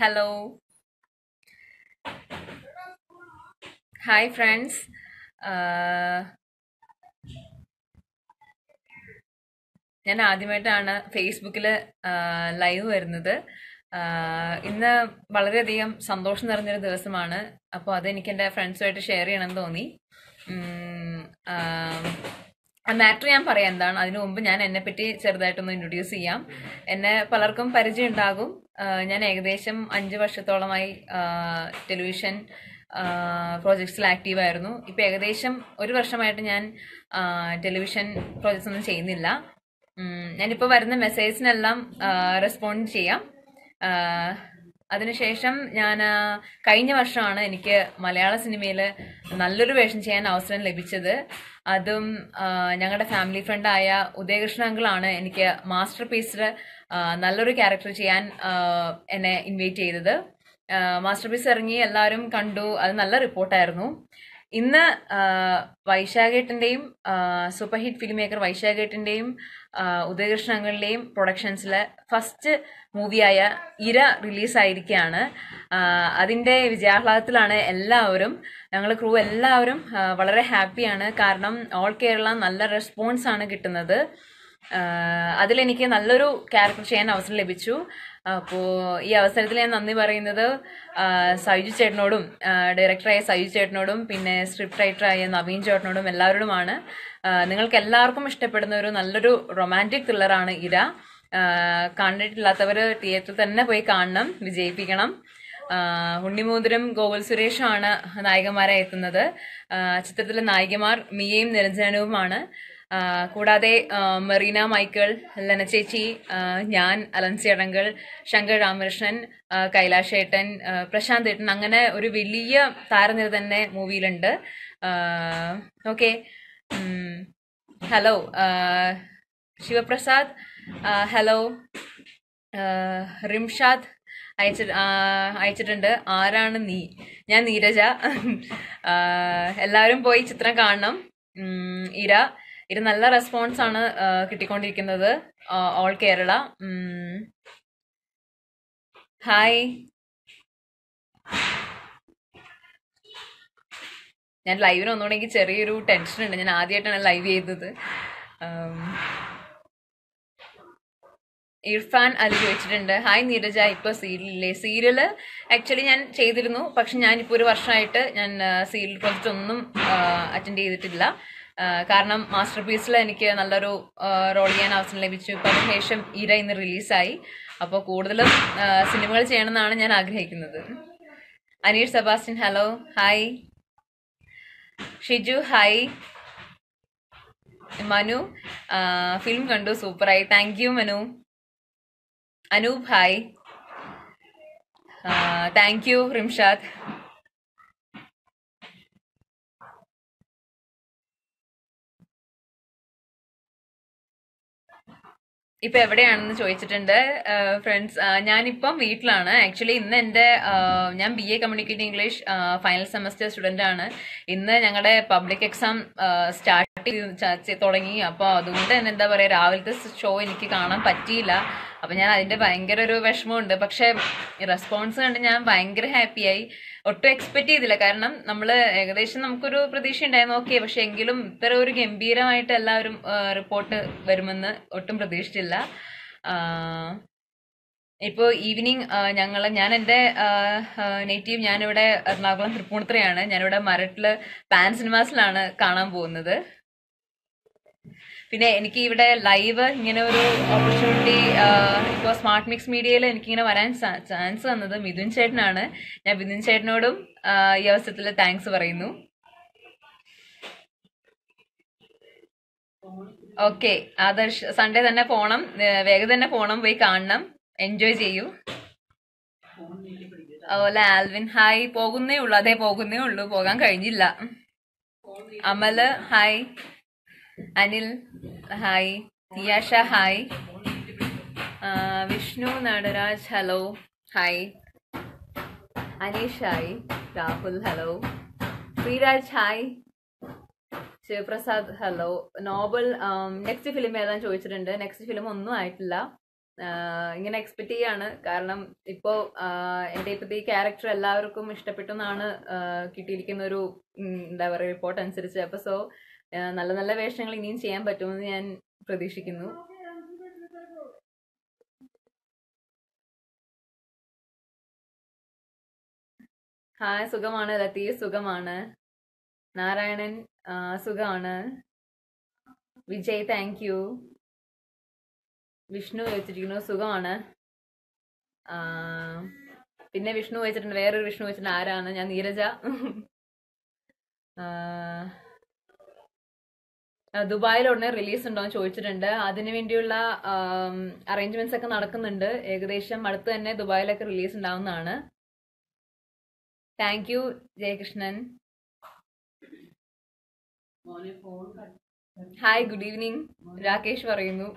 Hello hi friends ഞാൻ ആദ്യമായിട്ടാണ് ഫേസ്ബുക്കിൽ ലൈവ് വരുന്നത്. ഇന്ന് വളരെയധികം സന്തോഷം നിറഞ്ഞൊരു ദിവസമാണ്. അപ്പോൾ അതെനിക്ക് എന്റെ ഫ്രണ്ട്സുമായിട്ട് ഷെയർ ചെയ്യണമെന്ന് തോന്നി. മാറ്റർ ഞാൻ പറയാം എന്താണ്. അതിനു മുമ്പ് ഞാൻ എന്നെ പറ്റി ചെറുതായിട്ടൊന്ന് ഇൻട്രൊഡ്യൂസ് ചെയ്യാം. എന്നെ പലർക്കും പരിചയം ഉണ്ടാകും. ഞാൻ ഏകദേശം അഞ്ച് വർഷത്തോളമായി ടെലിവിഷൻ പ്രോജക്ട്സിൽ ആക്റ്റീവായിരുന്നു ഇപ്പം ഏകദേശം ഒരു വർഷമായിട്ട് ഞാൻ ടെലിവിഷൻ പ്രോജക്ട്സ് ഒന്നും ചെയ്യുന്നില്ല. ഞാനിപ്പോൾ വരുന്ന മെസ്സേജിനെല്ലാം റെസ്പോണ്ട് ചെയ്യാം. അതിനുശേഷം ഞാൻ കഴിഞ്ഞ വർഷമാണ് എനിക്ക് മലയാള സിനിമയിൽ നല്ലൊരു വേഷം ചെയ്യാൻ അവസരം ലഭിച്ചത്. അതും ഞങ്ങളുടെ ഫാമിലി ഫ്രണ്ടായ ഉദയകൃഷ്ണ അങ്കിളാണ് എനിക്ക് മാസ്റ്റർ പീസിൽ നല്ലൊരു ക്യാരക്ടർ ചെയ്യാൻ എന്നെ ഇൻവൈറ്റ് ചെയ്തത്. മാസ്റ്റർ പീസ് ഇറങ്ങി എല്ലാവരും കണ്ടു. അത് നല്ല റിപ്പോർട്ടായിരുന്നു. ഇന്ന് വൈശാഖേട്ടന്റെയും സൂപ്പർ ഹിറ്റ് ഫിലിം മേക്കർ വൈശാഖേട്ടന്റെയും ഉദയകൃഷ്ണ അങ്കിളിന്റെയും പ്രൊഡക്ഷൻസിലെ ഫസ്റ്റ് മൂവിയായ ഇര റിലീസായിരിക്കുകയാണ് അതിന്റെ വിജയാഹ്ലാദത്തിലാണ് എല്ലാവരും ഞങ്ങൾ ക്രൂ എല്ലാവരും വളരെ ഹാപ്പിയാണ്. കാരണം ഓൾ കേരള നല്ല റെസ്പോൺസ് ആണ് കിട്ടുന്നത് അതിലെനിക്ക് നല്ലൊരു ക്യാരക്ടർ ചെയ്യാൻ അവസരം ലഭിച്ചു. അപ്പോൾ ഈ അവസരത്തിൽ ഞാൻ നന്ദി പറയുന്നത് സൈജു ചേട്ടനോടും ഡയറക്ടറായ സൈജു ചേട്ടനോടും പിന്നെ സ്ക്രിപ്റ്റ് റൈറ്ററായ നവീൻ ചേട്ടനോടും എല്ലാവരോടുമാണ്. നിങ്ങൾക്ക് എല്ലാവർക്കും ഇഷ്ടപ്പെടുന്ന ഒരു നല്ലൊരു റൊമാന്റിക് ത്രില്ലറാണ് ഇര. കണ്ടിട്ടില്ലാത്തവർ തിയേറ്ററിൽ തന്നെ പോയി കാണണം വിജയിപ്പിക്കണം. ഉണ്ണിമോതിരം ഗോകുൽ സുരേഷുമാണ് നായികമാരായി എത്തുന്നത്. ചിത്രത്തിലെ നായികമാർ മിയയും നിരഞ്ജനവുമാണ് കൂടാതെ മെറീന മൈക്കിൾ ലനചേച്ചി ഞാൻ അലൻസി അടങ്കൾ ശങ്കർ രാമകൃഷ്ണൻ ആഹ് കൈലാഷ് ഏട്ടൻ ആഹ് പ്രശാന്ത് ഏട്ടൻ അങ്ങനെ ഒരു വലിയ താരനിര തന്നെ മൂവിയിലുണ്ട്. Okay. Hello Shivaprasad hello Rimshad അയച്ചി അയച്ചിട്ടുണ്ട്. ആരാണ് നീ? ഞാൻ നീരജ. എല്ലാവരും പോയി ചിത്രം കാണണം. ഇര. ഇര നല്ല റെസ്പോൺസ് ആണ് കിട്ടിക്കൊണ്ടിരിക്കുന്നത് ഓൾ കേരള. ഹായ് ഞാൻ ലൈവിന് എനിക്ക് ചെറിയൊരു ടെൻഷൻ ഉണ്ട്. ഞാൻ ആദ്യമായിട്ടാണ് ലൈവ് ചെയ്തത്. ഇർഫാൻ അലി ചോദിച്ചിട്ടുണ്ട് ഹായ് നീരജ. ഇപ്പൊ സീരിയലില്ലേ സീരിയൽ ആക്ച്വലി ഞാൻ ചെയ്തിരുന്നു. പക്ഷെ ഞാൻ ഞാനിപ്പോൾ ഒരു വർഷമായിട്ട് ഞാൻ സീരിയൽ പ്രോജക്റ്റ് ഒന്നും അറ്റൻഡ് ചെയ്തിട്ടില്ല. കാരണം മാസ്റ്റർ പീസിൽ എനിക്ക് നല്ലൊരു റോൾ ചെയ്യാൻ അവസരം ലഭിച്ചു. ഇപ്പം അതിനുശേഷം ഇര ഇന്ന് റിലീസായി അപ്പോൾ കൂടുതലും സിനിമകൾ ചെയ്യണമെന്നാണ് ഞാൻ ആഗ്രഹിക്കുന്നത്. Aneesh Sebastian hello hi Shiju hi Manu film കണ്ടു സൂപ്പറായി. Thank you Manu. Anoop hi thank you Rimshad. ഇപ്പൊ എവിടെയാണെന്ന് ചോദിച്ചിട്ടുണ്ട് ഫ്രണ്ട്സ് ഞാനിപ്പം വീട്ടിലാണ്. ആക്ച്വലി ഇന്ന് എന്റെ ഞാൻ B A communicate English final semester student ആണ്. ഇന്ന് ഞങ്ങളുടെ പബ്ലിക് എക്സാം സ്റ്റാർട്ട് തുടങ്ങി. അപ്പോൾ അതുകൊണ്ട് തന്നെ എന്താ പറയുക രാവിലത്തെ ഷോ എനിക്ക് കാണാൻ പറ്റിയില്ല. അപ്പം ഞാൻ അതിന്റെ ഭയങ്കര ഒരു വിഷമമുണ്ട്. പക്ഷേ റെസ്പോൺസ് കണ്ട് ഞാൻ ഭയങ്കര ഹാപ്പിയായി. ഒട്ടും എക്സ്പെക്ട് ചെയ്തില്ല. കാരണം നമ്മൾ ഏകദേശം നമുക്കൊരു പ്രതീക്ഷ ഉണ്ടായിരുന്നു. ഓക്കെ പക്ഷെ എങ്കിലും ഇത്ര ഒരു ഗംഭീരമായിട്ട് എല്ലാവരും റിപ്പോർട്ട് വരുമെന്ന് ഒട്ടും പ്രതീക്ഷിച്ചില്ല. ഇപ്പോൾ ഈവനിങ് ഞങ്ങൾ ഞാൻ എന്റെ നേറ്റീവ് ഞാനിവിടെ എറണാകുളം തൃപ്പൂണിത്തുറയാണ്. ഞാനിവിടെ മരട്ടിൽ പാൻ സിനിമാസിലാണ് കാണാൻ പോകുന്നത്. പിന്നെ എനിക്ക് ഇവിടെ ലൈവ് ഇങ്ങനെ ഒരു ഓപ്പർച്യൂണിറ്റി ഇപ്പോൾ സ്മാർട്ട് മിക്സ് മീഡിയയിൽ എനിക്കിങ്ങനെ വരാൻ ചാൻസ് തന്നത് മിഥുൻ ചേട്ടനാണ്. ഞാൻ മിഥുൻ ചേട്ടനോടും ഈ അവസരത്തിൽ താങ്ക്സ് പറയുന്നു. ഓക്കെ ആദർശ് സൺഡേ തന്നെ പോണം വേഗം തന്നെ പോണം പോയി കാണണം എൻജോയ് ചെയ്യൂ. അതുപോലെ ആൽവിൻ ഹായ് പോകുന്നേ ഉള്ളൂ. അതെ പോകുന്നേ ഉള്ളൂ. പോകാൻ കഴിഞ്ഞില്ല. Amal hi Anil hi Thiyasha hi Vishnu Nataraj hello hi Aneesh hi Rahul hello Sreeraj hi Shivaprasad hello Nobel next film ഏതാന്ന് ചോദിച്ചിട്ടുണ്ട്. നെക്സ്റ്റ് ഫിലിം ഒന്നും ആയിട്ടില്ല. ഇങ്ങനെ എക്സ്പെക്ട് ചെയ്യാണ്. കാരണം ഇപ്പോൾ എന്റെ ഇപ്പോഴത്തെ ഈ ക്യാരക്ടർ എല്ലാവർക്കും ഇഷ്ടപ്പെട്ടു എന്നാണ് കിട്ടിയിരിക്കുന്ന ഒരു എന്താ പറയുക റിപ്പോർട്ട് അനുസരിച്ച്. അപ്പോൾ സോ നല്ല നല്ല വേഷങ്ങൾ ഇനിയും ചെയ്യാൻ പറ്റുമെന്ന് ഞാൻ പ്രതീക്ഷിക്കുന്നു. ഹായ് സുഖമാണ്? ലത്തീഫ് സുഖമാണ്? നാരായണൻ സുഖമാണ്? വിജയ് താങ്ക് യു വിഷ്ണു വെച്ചിരിക്കുന്നു സുഖമാണ്? പിന്നെ വിഷ്ണു വെച്ചിട്ടുണ്ട് വേറൊരു വിഷ്ണു വെച്ചിട്ടുണ്ട് ആരാണ്? ഞാൻ നീരജ. ദുബായിൽ ഉടനെ റിലീസ് ഉണ്ടോ എന്ന് ചോദിച്ചിട്ടുണ്ട്. അതിനു വേണ്ടിയുള്ള അറേഞ്ച്മെന്റ്സ് ഒക്കെ നടക്കുന്നുണ്ട്. ഏകദേശം അടുത്ത് തന്നെ ദുബായിലൊക്കെ റിലീസ് ഉണ്ടാവുന്നതാണ്. Thank you Jayakrishnan. Hi good evening Rakesh പറയുന്നു.